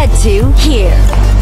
head to here.